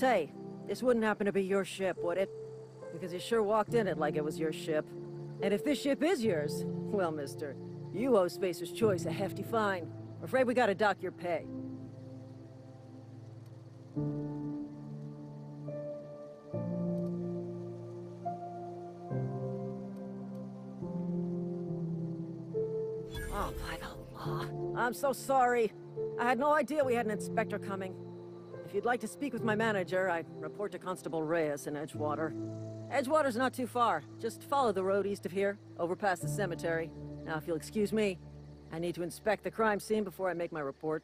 Say, this wouldn't happen to be your ship, would it? Because you sure walked in it like it was your ship. And if this ship is yours, well, mister, you owe Spacer's Choice a hefty fine. I'm afraid we gotta dock your pay. Oh, by the law. I'm so sorry. I had no idea we had an inspector coming. If you'd like to speak with my manager, I'd report to Constable Reyes in Edgewater. Edgewater's not too far. Just follow the road east of here, over past the cemetery. Now, if you'll excuse me, I need to inspect the crime scene before I make my report.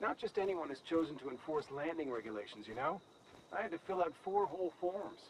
Not just anyone is chosen to enforce landing regulations, you know? I had to fill out four whole forms.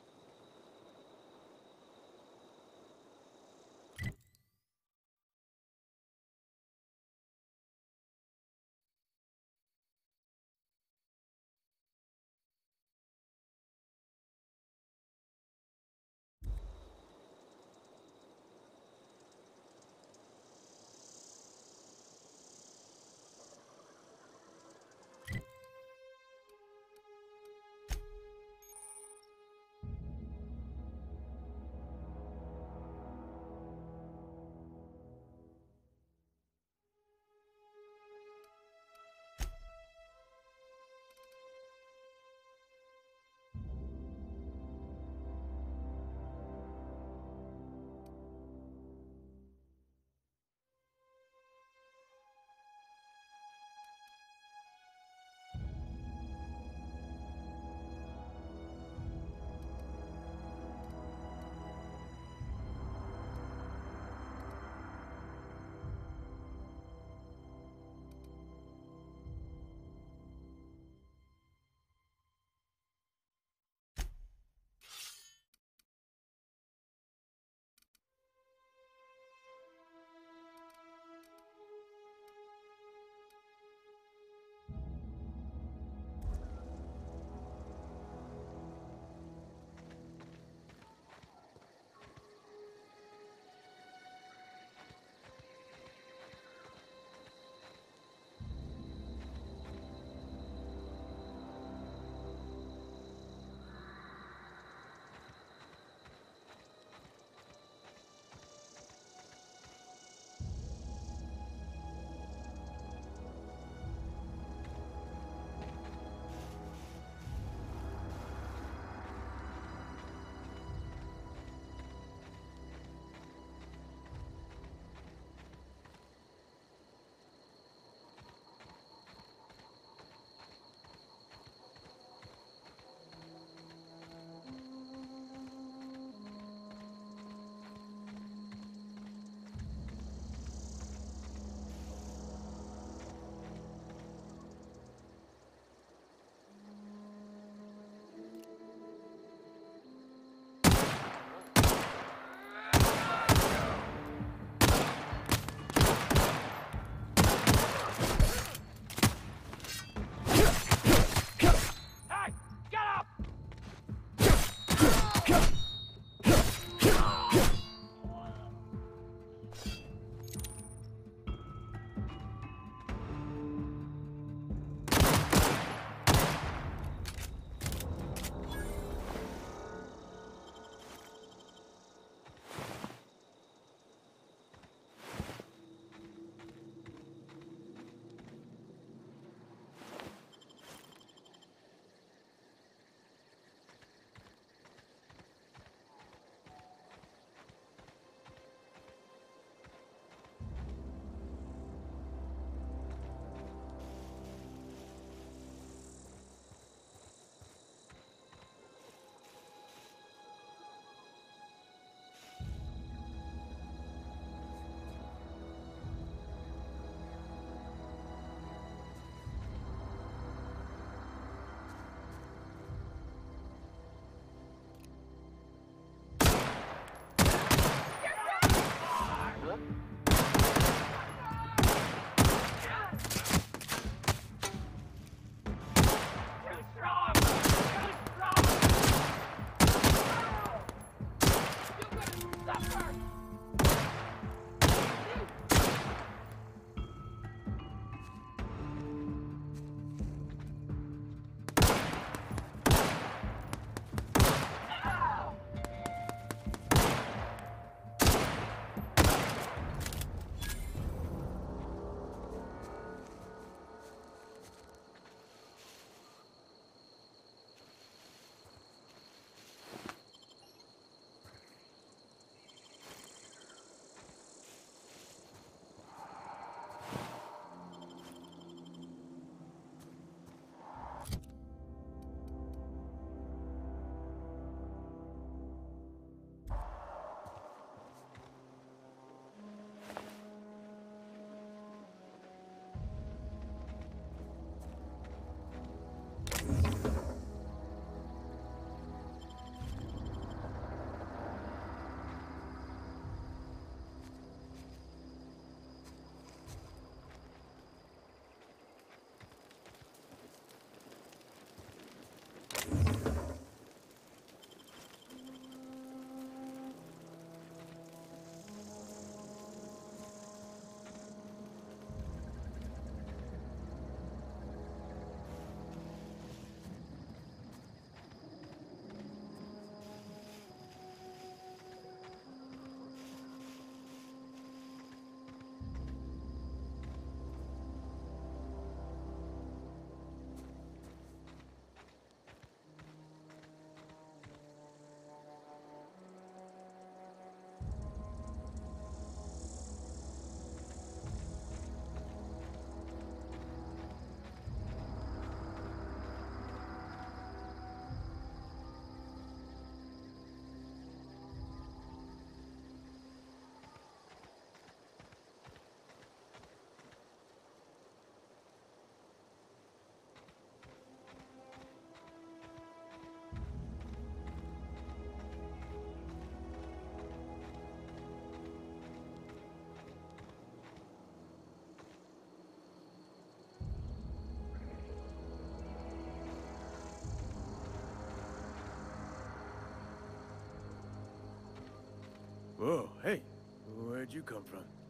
Whoa, hey, where'd you come from?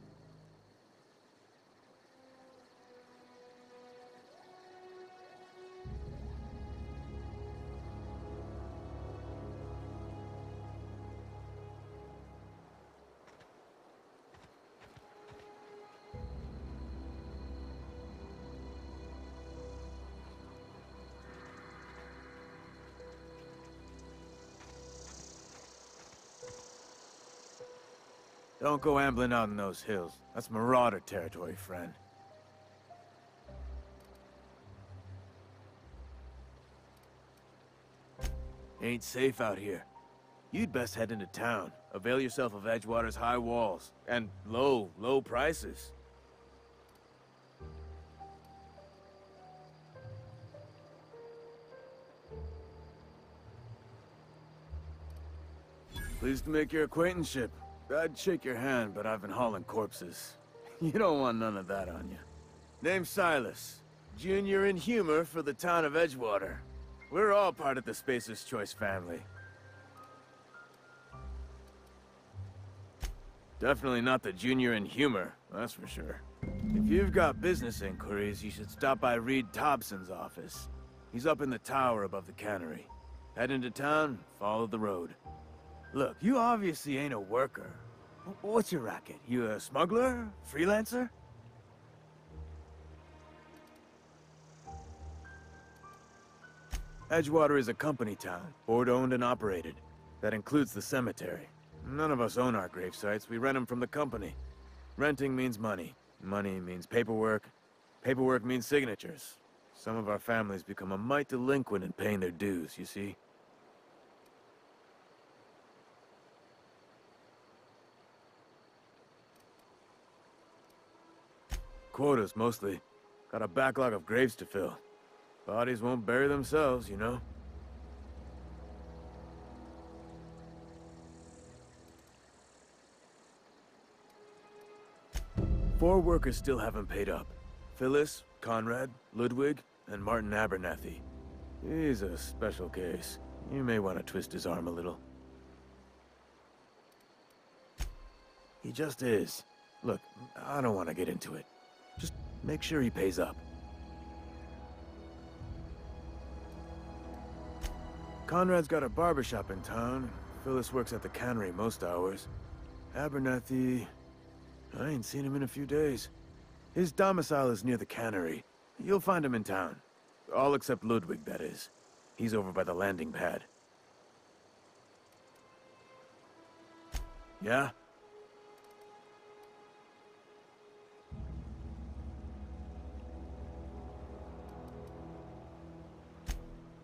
Don't go ambling out in those hills. That's marauder territory, friend. Ain't safe out here. You'd best head into town. Avail yourself of Edgewater's high walls. And low, low prices. Pleased to make your acquaintanceship. I'd shake your hand, but I've been hauling corpses. You don't want none of that on you. Name's Silas. Junior Inhumer for the town of Edgewater. We're all part of the Spacer's Choice family. Definitely not the junior inhumer, that's for sure. If you've got business inquiries, you should stop by Reed Thompson's office. He's up in the tower above the cannery. Head into town, follow the road. Look, you obviously ain't a worker. What's your racket? You a smuggler? Freelancer? Edgewater is a company town, board-owned and operated. That includes the cemetery. None of us own our grave sites, we rent them from the company. Renting means money. Money means paperwork. Paperwork means signatures. Some of our families become a mite delinquent in paying their dues, you see? Quotas, mostly. Got a backlog of graves to fill. Bodies won't bury themselves, you know? Four workers still haven't paid up. Phyllis, Conrad, Ludwig, and Martin Abernathy. He's a special case. You may want to twist his arm a little. He just is. Look, I don't want to get into it. Just make sure he pays up. Conrad's got a barbershop in town. Phyllis works at the cannery most hours. Abernathy... I ain't seen him in a few days. His domicile is near the cannery. You'll find him in town. All except Ludwig, that is. He's over by the landing pad. Yeah?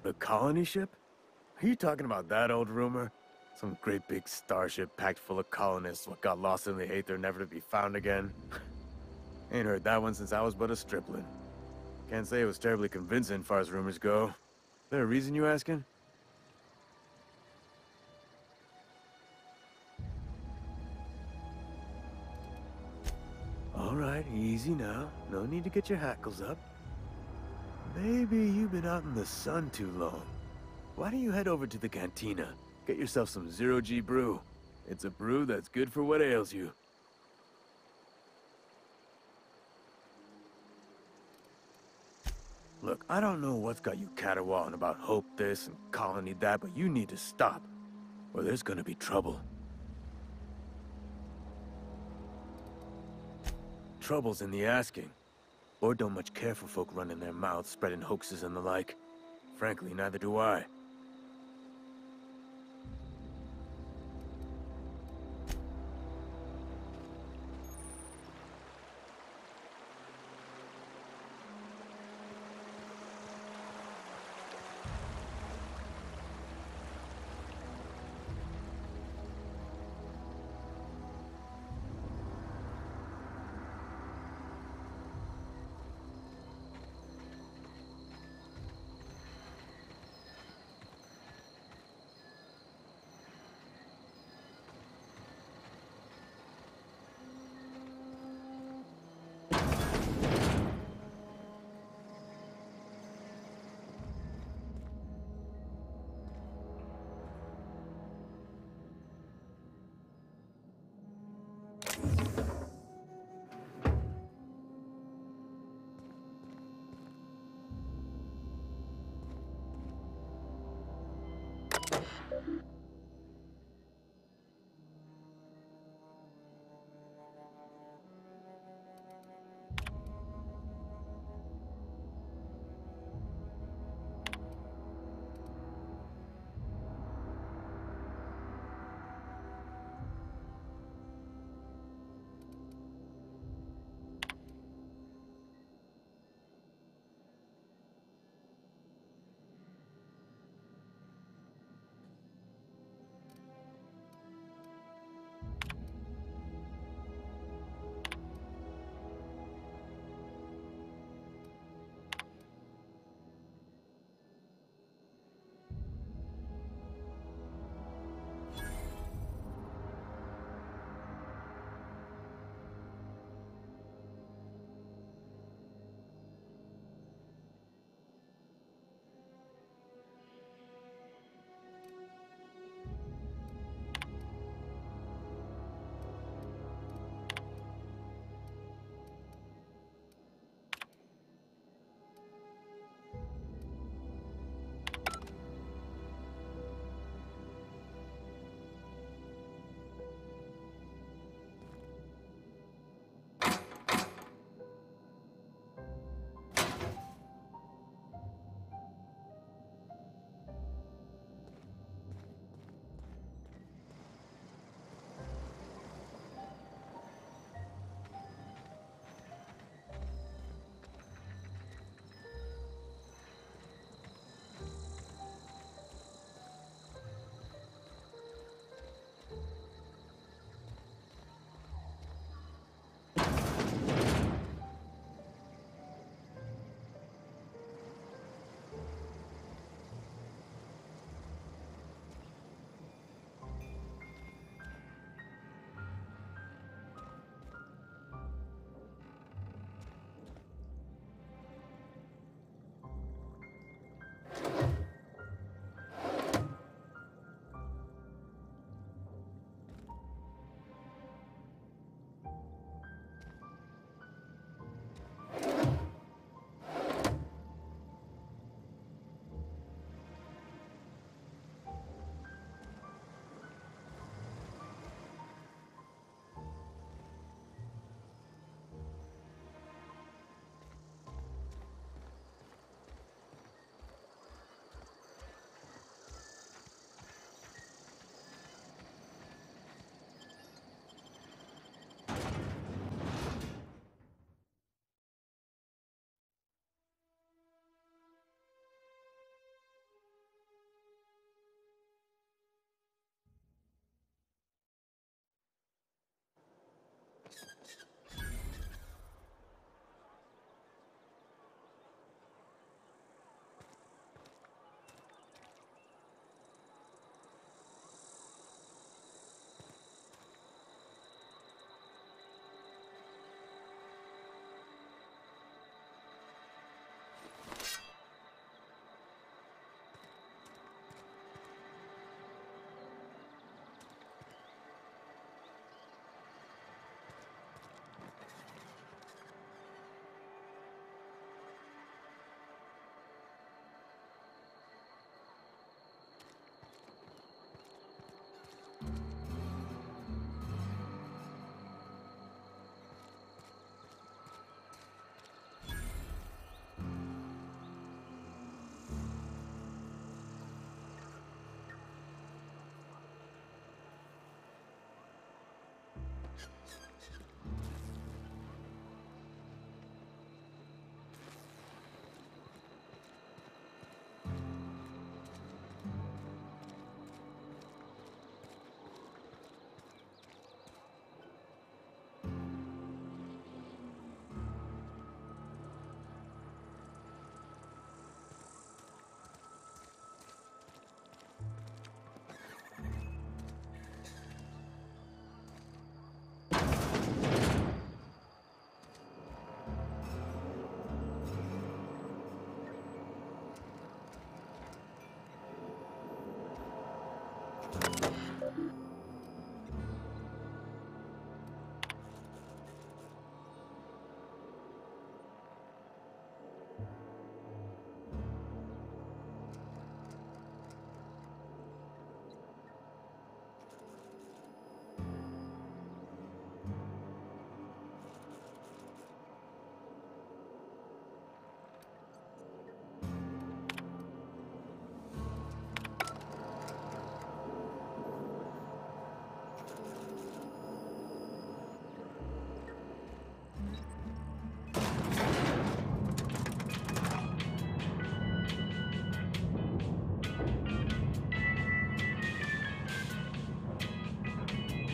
The colony ship? Are you talking about that old rumor? Some great big starship packed full of colonists what got lost in the aether never to be found again? Ain't heard that one since I was but a stripling. Can't say it was terribly convincing far as rumors go. Is there a reason you asking? All right, easy now. No need to get your hackles up. Maybe you've been out in the sun too long. Why don't you head over to the cantina? Get yourself some zero-G brew. It's a brew that's good for what ails you. Look, I don't know what's got you caterwauling about hope this and colony that, but you need to stop. Or there's gonna be trouble. Trouble's in the asking. Or don't much care for folk running their mouths, spreading hoaxes and the like. Frankly, neither do I.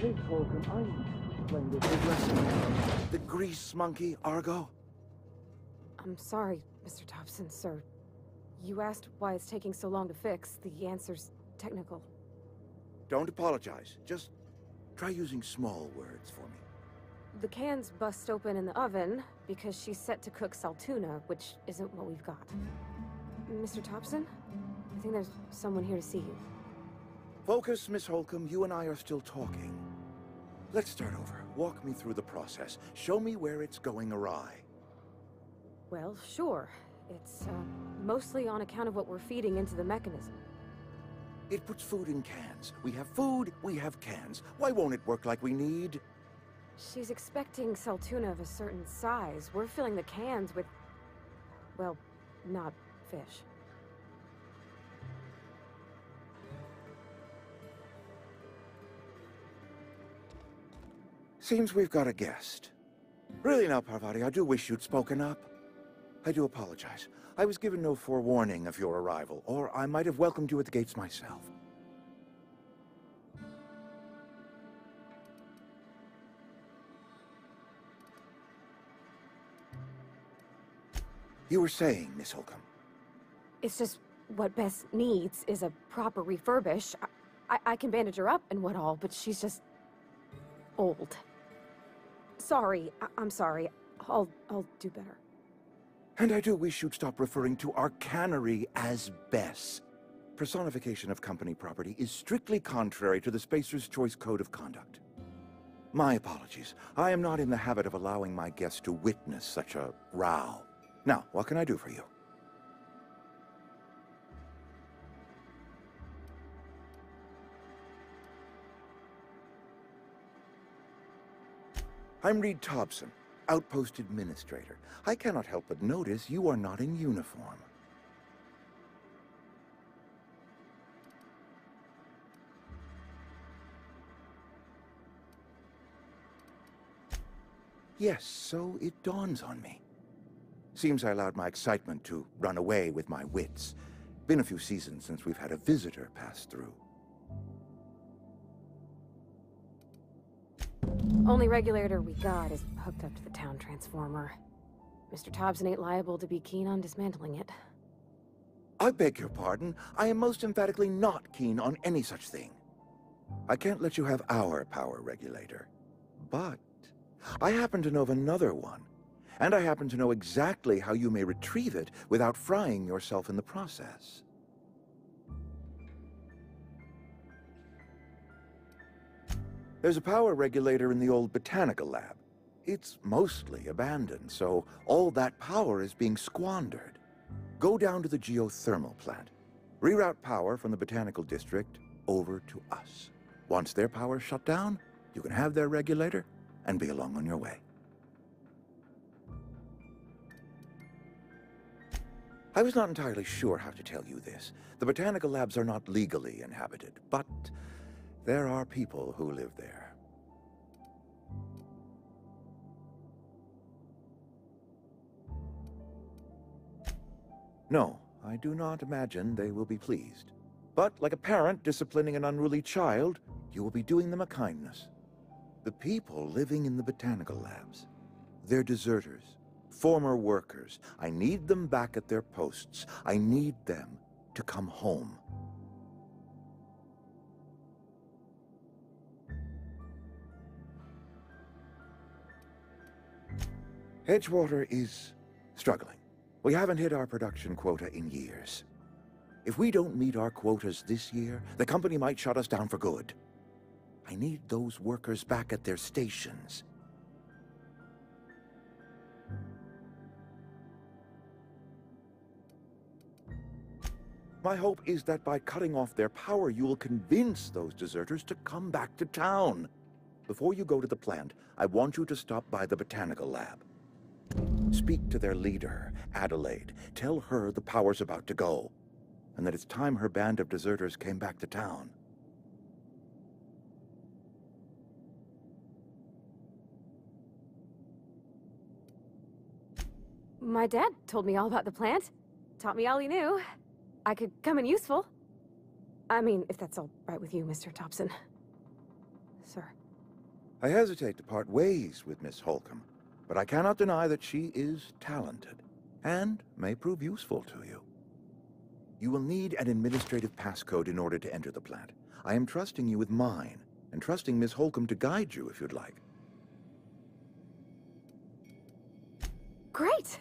Please, Holcomb, I'm playing this. The grease monkey, Argo? I'm sorry, Mr. Thompson, sir. You asked why it's taking so long to fix. The answer's technical. Don't apologize. Just try using small words for me. The cans bust open in the oven because she's set to cook saltuna, which isn't what we've got. Mr. Thompson? I think there's someone here to see you. Focus, Miss Holcomb. You and I are still talking. Let's start over. Walk me through the process. Show me where it's going awry. Well, sure. It's, uh, mostly on account of what we're feeding into the mechanism. It puts food in cans. We have food, we have cans. Why won't it work like we need? She's expecting saltuna of a certain size. We're filling the cans with... well, not fish. Seems we've got a guest. Really now, Parvati, I do wish you'd spoken up. I do apologize. I was given no forewarning of your arrival, or I might have welcomed you at the gates myself. You were saying, Miss Holcomb. It's just what Bess needs is a proper refurbish. I, I, I can bandage her up and what all, but she's just... old. Sorry, I I'm sorry. I'll, I'll do better. And I do wish you'd stop referring to our cannery as Bess. Personification of company property is strictly contrary to the Spacer's Choice Code of Conduct. My apologies. I am not in the habit of allowing my guests to witness such a row. Now, what can I do for you? I'm Reed Thompson, Outpost Administrator. I cannot help but notice you are not in uniform. Yes, so it dawns on me. Seems I allowed my excitement to run away with my wits. Been a few seasons since we've had a visitor pass through. Only regulator we got is hooked up to the town transformer. Mr. Thompson ain't liable to be keen on dismantling it. I beg your pardon. I am most emphatically not keen on any such thing. I can't let you have our power regulator. But I happen to know of another one. And I happen to know exactly how you may retrieve it without frying yourself in the process. There's a power regulator in the old botanical lab. It's mostly abandoned, so all that power is being squandered. Go down to the geothermal plant. Reroute power from the botanical district over to us. Once their power's shut down, you can have their regulator and be along on your way. I was not entirely sure how to tell you this. The botanical labs are not legally inhabited, but there are people who live there. No, I do not imagine they will be pleased. But like a parent disciplining an unruly child, you will be doing them a kindness. The people living in the botanical labs, they're deserters, former workers. I need them back at their posts. I need them to come home. Edgewater is struggling. We haven't hit our production quota in years. If we don't meet our quotas this year, the company might shut us down for good. I need those workers back at their stations. My hope is that by cutting off their power, you will convince those deserters to come back to town. Before you go to the plant, I want you to stop by the botanical lab. Speak to their leader, Adelaide. Tell her the power's about to go, and that it's time her band of deserters came back to town. My dad told me all about the plant. Taught me all he knew. I could come in useful. I mean, if that's all right with you, Mr. Thompson. Sir. I hesitate to part ways with Miss Holcomb, but I cannot deny that she is talented, and may prove useful to you. You will need an administrative passcode in order to enter the plant. I am trusting you with mine, and trusting Miss Holcomb to guide you if you'd like. Great!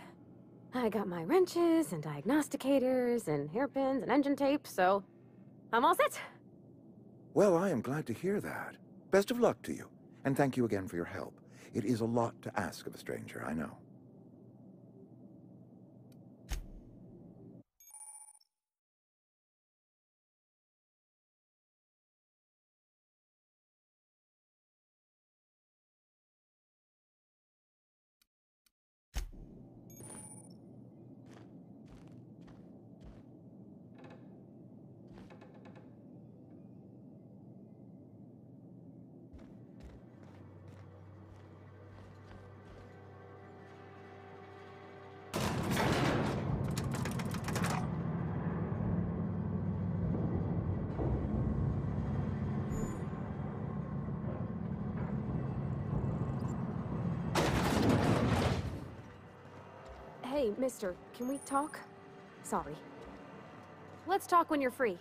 I got my wrenches and diagnosticators and hairpins and engine tape, so I'm all set. Well, I am glad to hear that. Best of luck to you, and thank you again for your help. It is a lot to ask of a stranger, I know. Mister, can we talk? Sorry. Let's talk when you're free.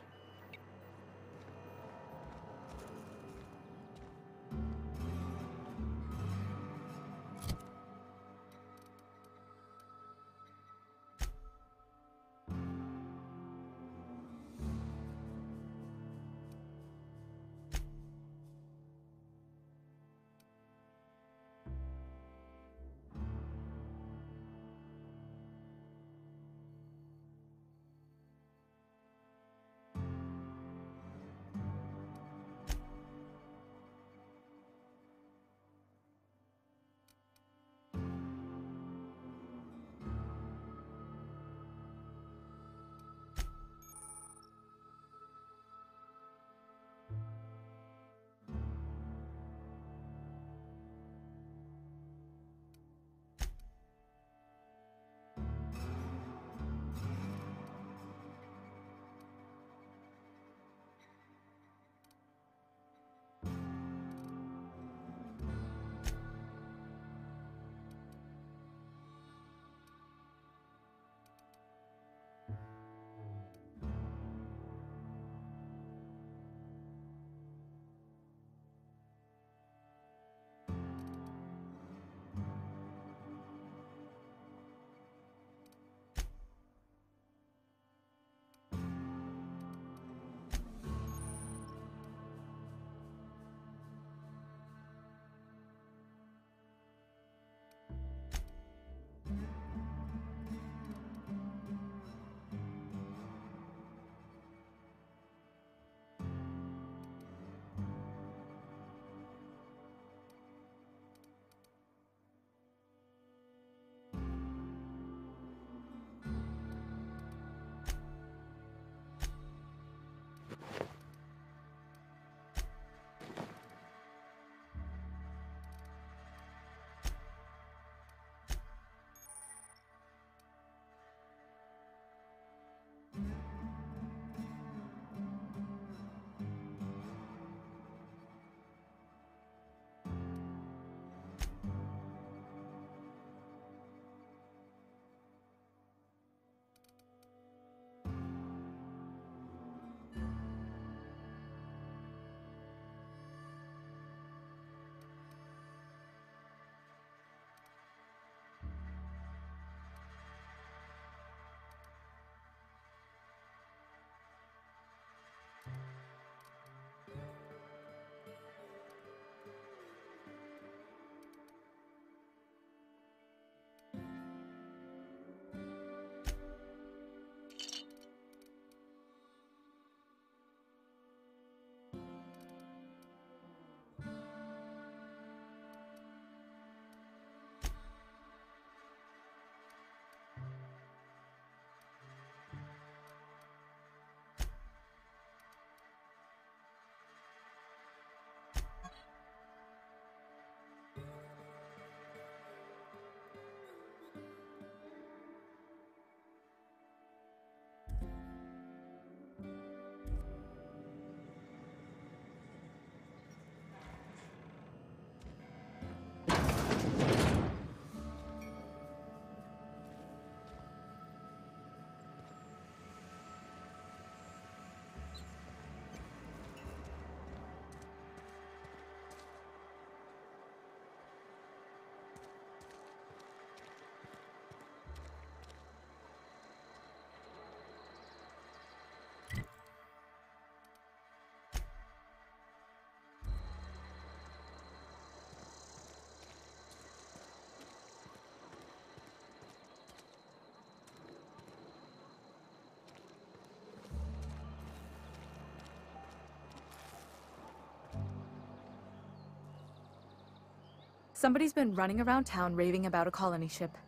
Somebody's been running around town raving about a colony ship.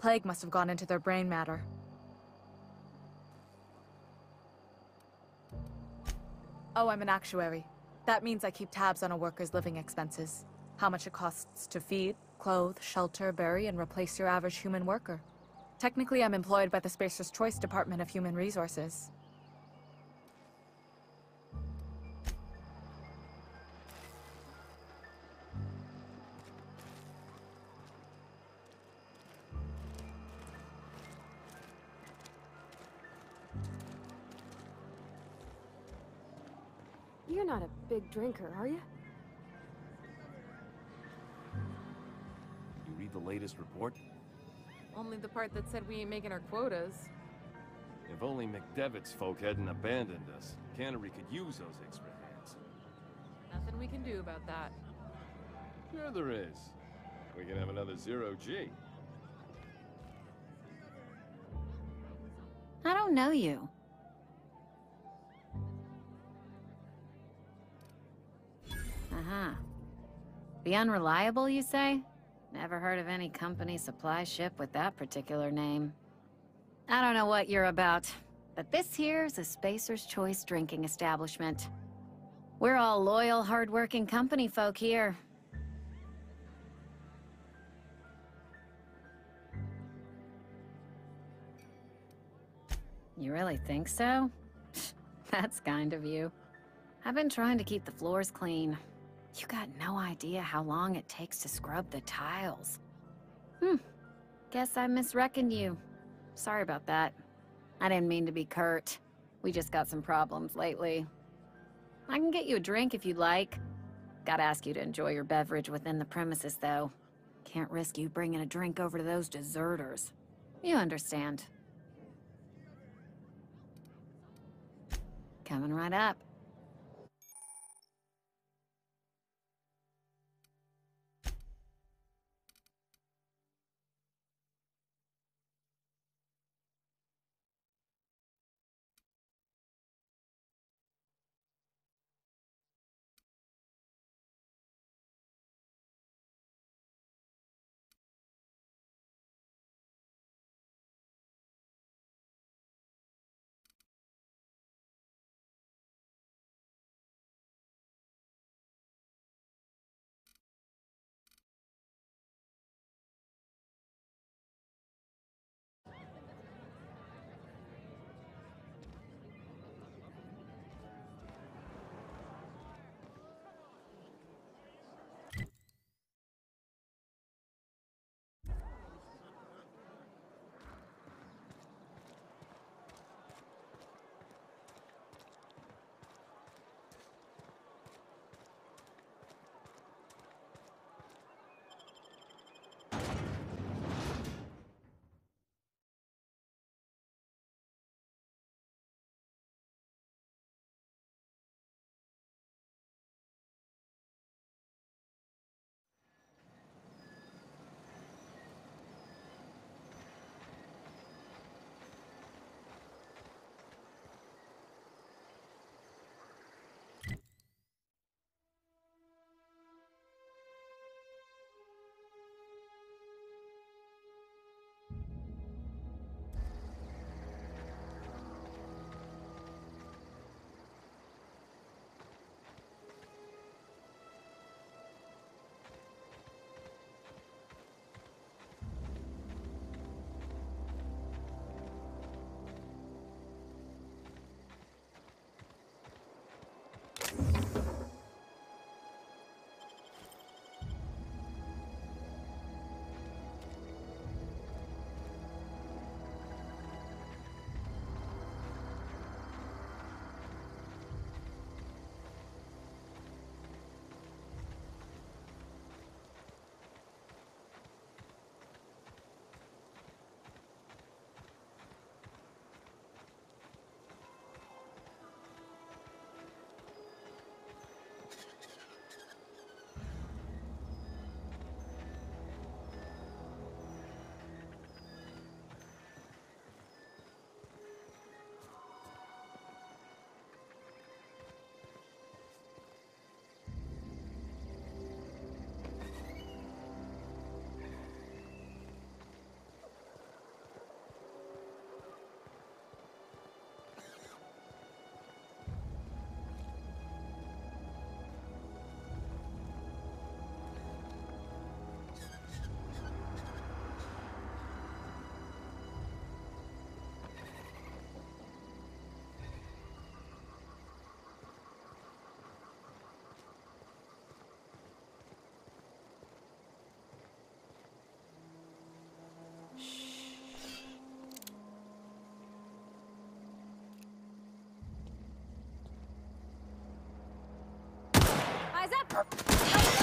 Plague must have gone into their brain matter. Oh, I'm an actuary. That means I keep tabs on a worker's living expenses. How much it costs to feed, clothe, shelter, bury, and replace your average human worker. Technically, I'm employed by the Spacer's Choice Department of Human Resources. Drinker, are you? You read the latest report? Only the part that said we ain't making our quotas. If only McDevitt's folk hadn't abandoned us, Cannery could use those extra hands. Nothing we can do about that. Sure there is. We can have another zero G. I don't know you. Uh-huh. The Unreliable, you say? Never heard of any company supply ship with that particular name. I don't know what you're about, but this here's a Spacer's Choice drinking establishment. We're all loyal, hardworking company folk here. You really think so? That's kind of you. I've been trying to keep the floors clean. You got no idea how long it takes to scrub the tiles. Hmm. Guess I misreckoned you. Sorry about that. I didn't mean to be curt. We just got some problems lately. I can get you a drink if you'd like. Gotta ask you to enjoy your beverage within the premises, though. Can't risk you bringing a drink over to those deserters. You understand. Coming right up. Thank you.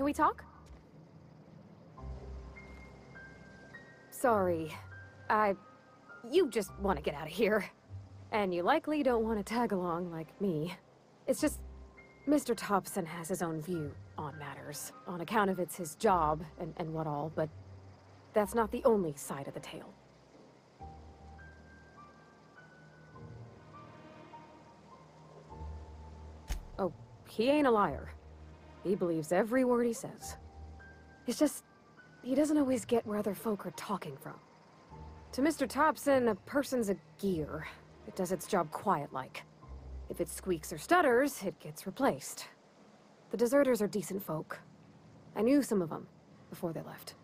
Can we talk? Sorry. I... You just want to get out of here. And you likely don't want to tag along like me. It's just... Mr. Tobson has his own view on matters, on account of it's his job and, and what all, but that's not the only side of the tale. Oh, he ain't a liar. He believes every word he says. It's just, he doesn't always get where other folk are talking from. To Mr. Tobson, a person's a gear. It does its job quiet-like. If it squeaks or stutters, it gets replaced. The deserters are decent folk. I knew some of them before they left.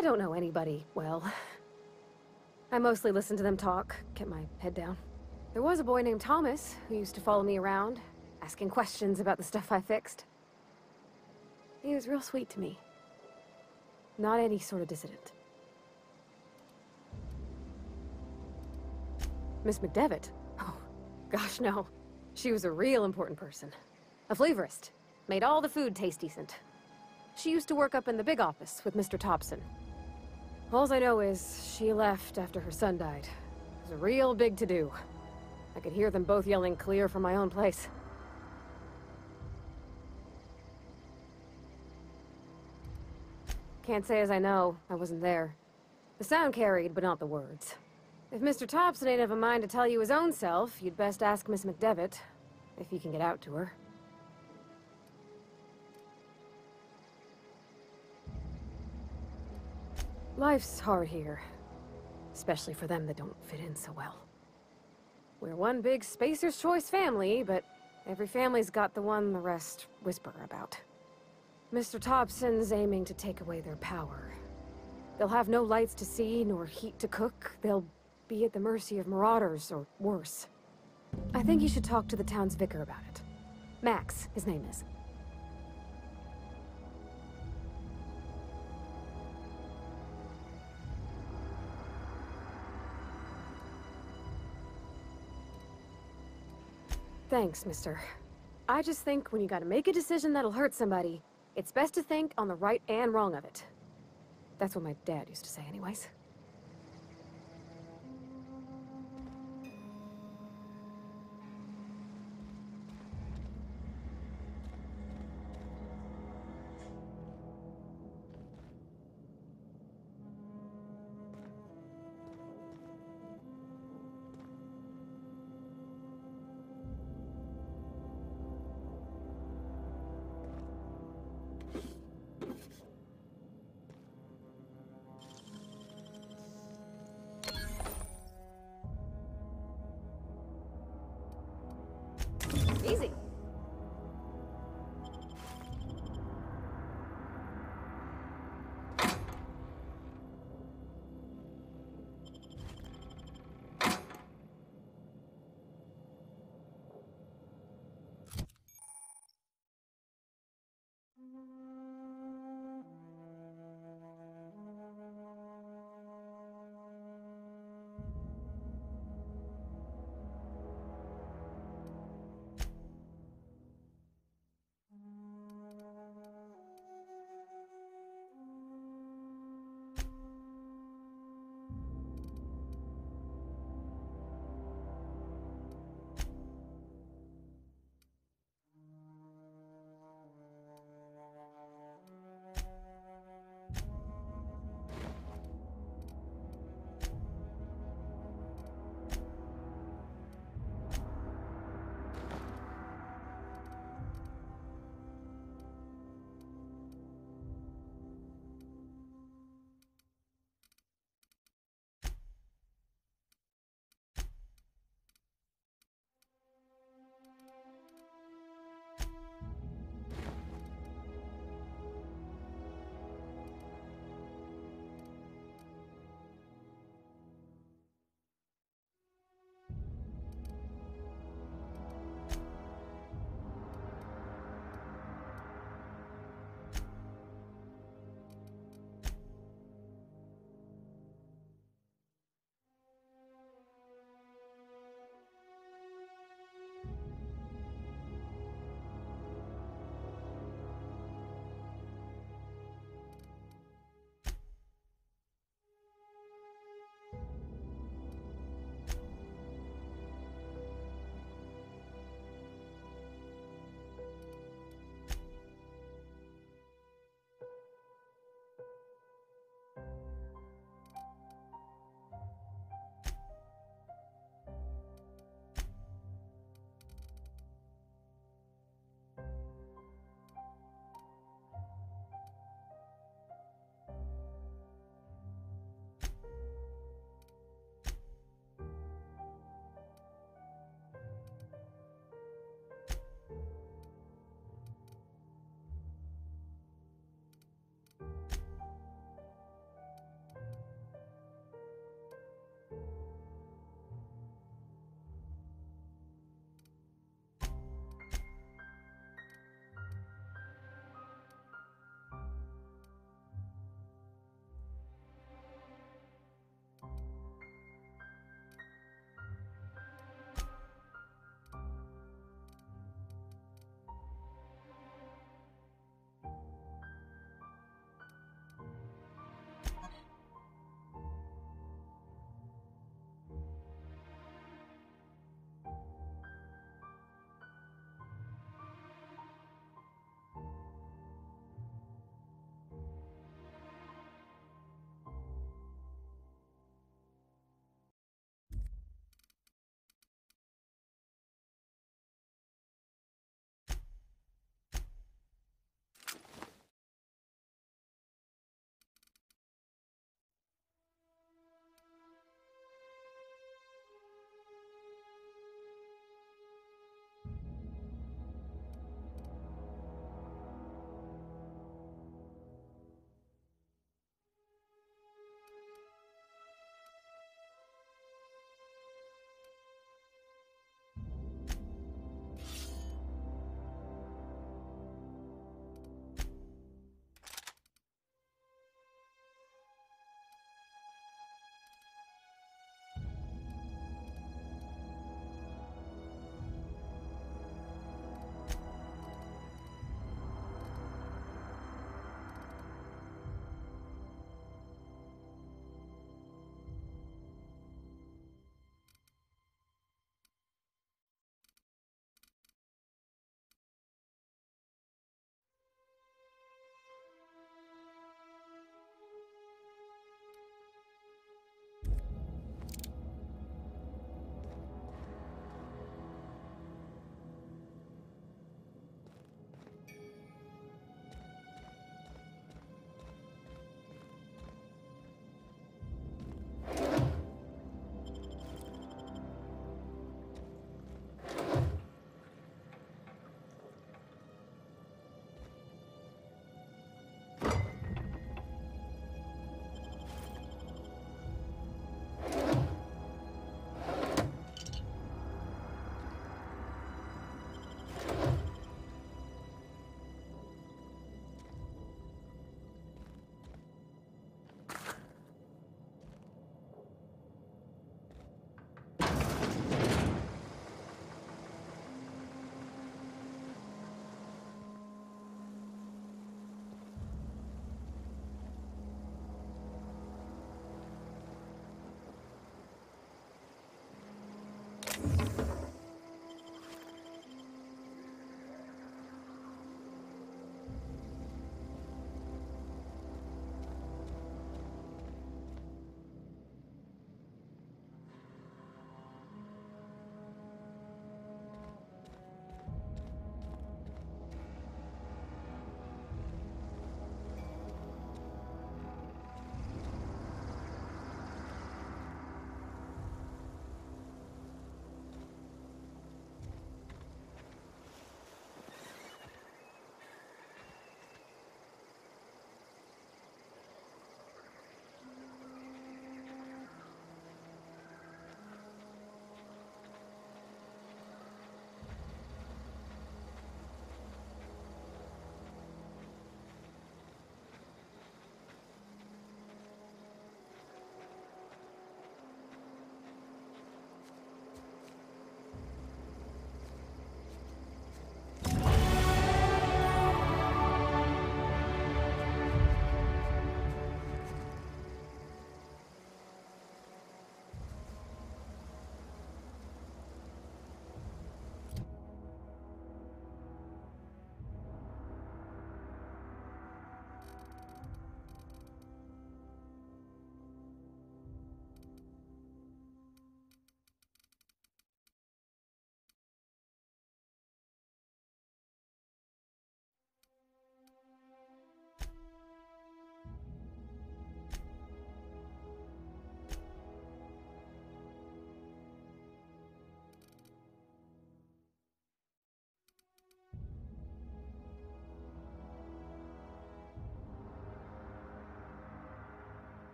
I don't know anybody well. I mostly listen to them talk, get my head down. There was a boy named Thomas who used to follow me around, asking questions about the stuff I fixed. He was real sweet to me. Not any sort of dissident. Miss McDevitt? Oh, gosh, no. She was a real important person. A flavorist. Made all the food taste decent. She used to work up in the big office with Mr. Tobson. Alls I know is, she left after her son died. It was a real big to-do. I could hear them both yelling clear from my own place. Can't say as I know. I wasn't there. The sound carried, but not the words. If Mr. Tobson ain't of a mind to tell you his own self, you'd best ask Miss McDevitt, if you can get out to her. Life's hard here. Especially for them that don't fit in so well. We're one big Spacer's Choice family, but every family's got the one the rest whisper about. Mr. Tobson's aiming to take away their power. They'll have no lights to see, nor heat to cook. They'll be at the mercy of marauders, or worse. I think you should talk to the town's vicar about it. Max, his name is. Thanks, mister. I just think when you gotta make a decision that'll hurt somebody, it's best to think on the right and wrong of it. That's what my dad used to say anyways.